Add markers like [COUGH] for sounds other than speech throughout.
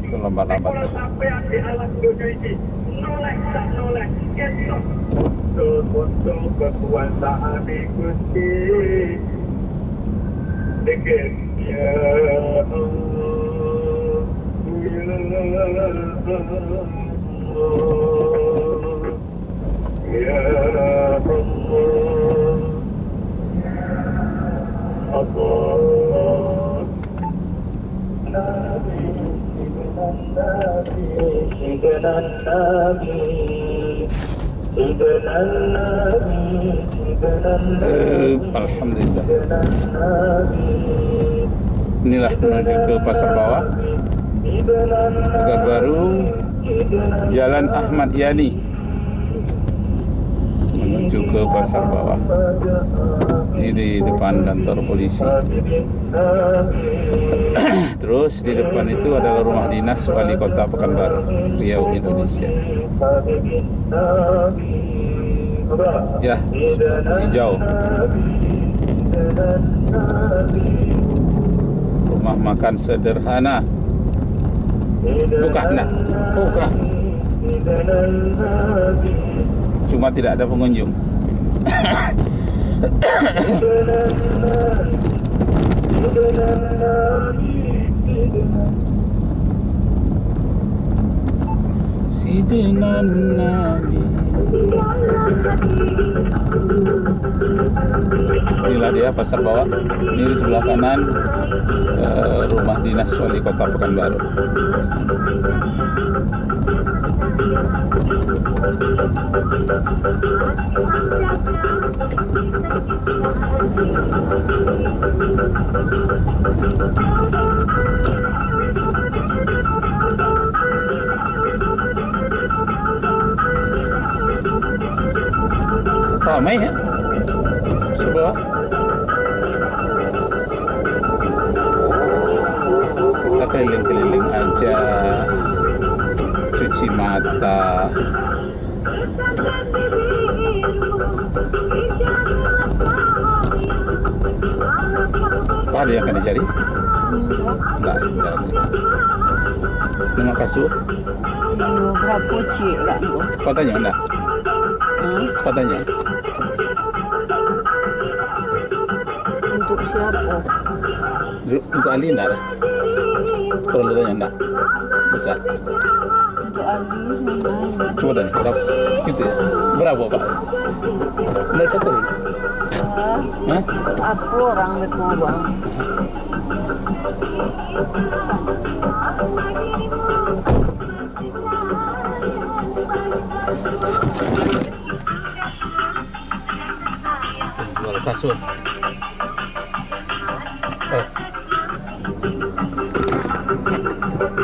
Itu lambat-lambat. Untuk kekuasaan Eh, Alhamdulillah. Inilah menuju ke pasar bawah. Pegat baru Jalan Ahmad Yani menuju ke pasar bawah. Ini di depan kantor polisi. [CLEARS THROAT] Terus di depan itu adalah rumah dinas wali kota Pekanbaru, Riau, Indonesia. Ya, hijau. Rumah makan sederhana. Buka, nak. Buka. Cuma tidak ada pengunjung. Sidina Nabi. Inilah dia pasar bawah. Ini di sebelah kanan eh, rumah dinas wali kota Pekanbaru. Ramai ya? Sebelah. Kita keliling-keliling aja. Cuci mata. Apa ada yang akan dicari? Enggak, enggak. Lima kasur. Berapa cik lah Kau tanya enggak? hmm? Kau tanya. Untuk siapa? Untuk Ali enggak lah. Kalau lu tanya enggak? Bisa. Coba tanya berapa? Gitu ya. Berapa Pak? Enggak satu. Ah, Hah? Apa orang beku bang? Jual kasur. Eh.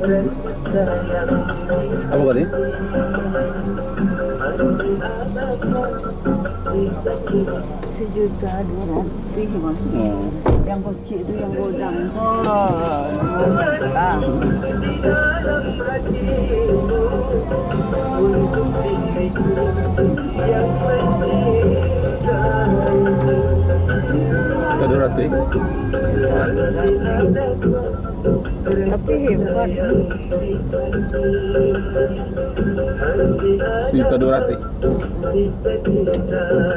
Apa tadi? Sejuta dua ratus. Oh. Yang kecil tu yang godang juta. Kita dua ratus. Tapi hebat. Dua ratus.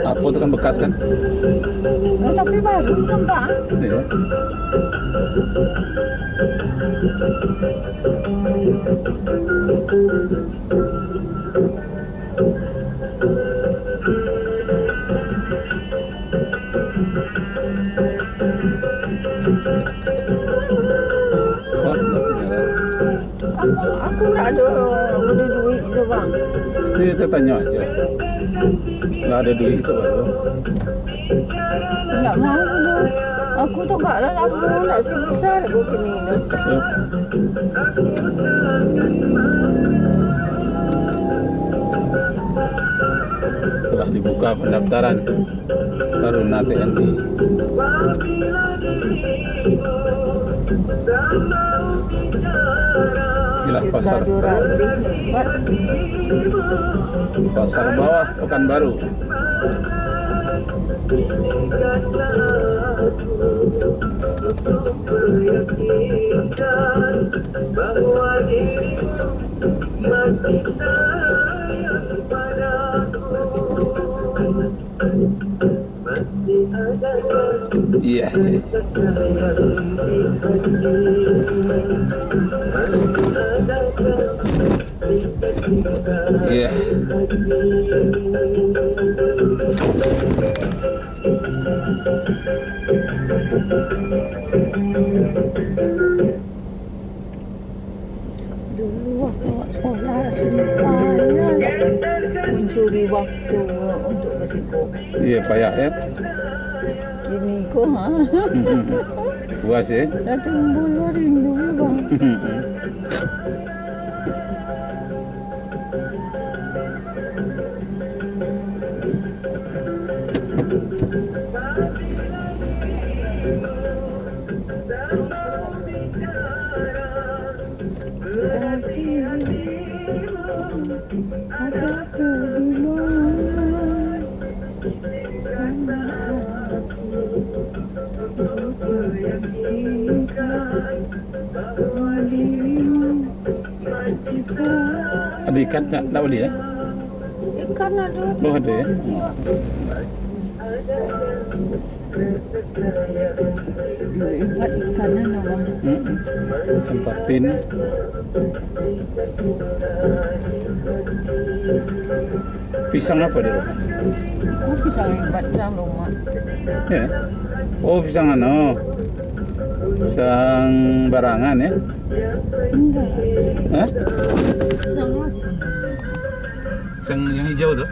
Apa itu kan bekas kan? Oh, tapi baru nampak. Ya. Kok nggak punya Aku, aku tak ada ada duit tu bang. Ini kita tanya aja. Nggak ada duit sebab tu. Tak mau tu. Aku tu kat dalam aku nak sebesar aku kini tu. Ya. Telah dibuka pendaftaran Taruna TNI. Silah pasar Dah 200 hebat. pasar bawah Pekanbaru. bahwa masih ada Iya. Iya. Dulu waktu sekolah sempatnya mencuri waktu untuk ke situ. Iya payah ya. Kini kau ha? Puas ya. Dah timbul rindu bang. Ada ikan tak? Tak boleh ya? Ikan ada. Oh ada ya. Empat ikanan abang. Mm-mm. Tempat tin. Pisang apa di rumah? Oh, pisang empat dalam rumah. Ya. Oh pisang ano? Pisang barangan ya? Enggak. Hah? Pisang apa? Pisang yang hijau tuh?